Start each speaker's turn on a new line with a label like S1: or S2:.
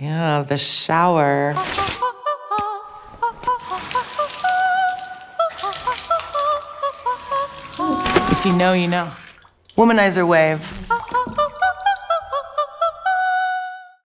S1: Yeah, the shower. If you know, you know. Womanizer wave.